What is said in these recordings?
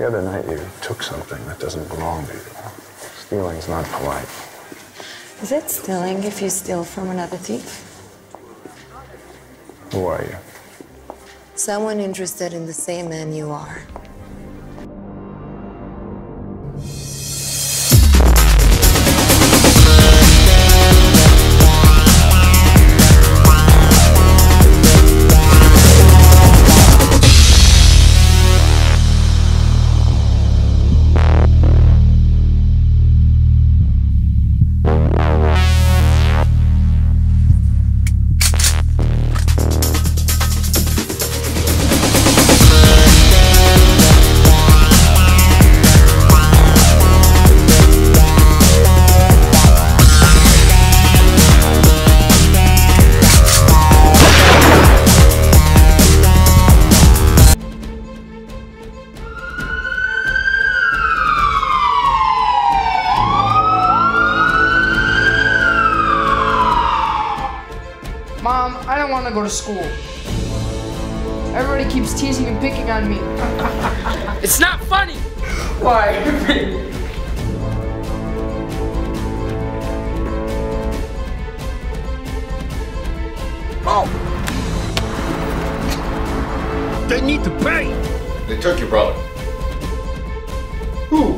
The other night you took something that doesn't belong to you. Stealing's not polite. Is it stealing if you steal from another thief? Who are you? Someone interested in the same man you are. Mom, I don't want to go to school. Everybody keeps teasing and picking on me. It's not funny. Why? oh! They need to pay. They took your brother. Who?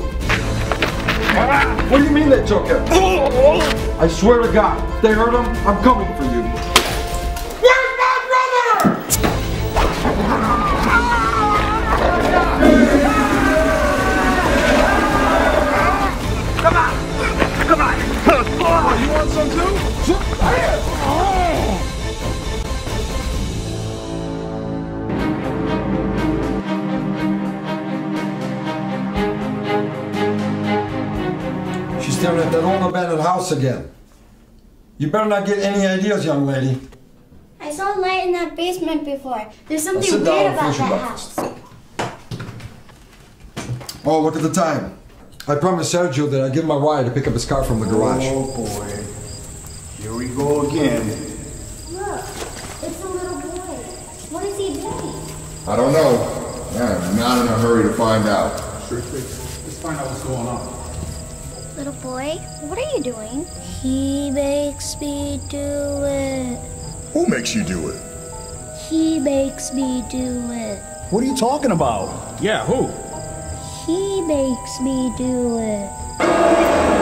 Ah, what do you mean they took him? Oh, oh. I swear to God, they hurt him. I'm coming for you. She's staring at that old abandoned house again. You better not get any ideas, young lady. I saw a light in that basement before. There's something weird about finish that breakfast. house. Oh, look at the time. I promised Sergio that I'd give him a ride to pick up his car from the garage. Oh boy. Here we go again. Look, it's a little boy. What is he doing? I don't know. Yeah, I'm not in a hurry to find out. Sure thing. Let's find out what's going on. Little boy, what are you doing? He makes me do it. Who makes you do it? He makes me do it. What are you talking about? Yeah, who? He makes me do it.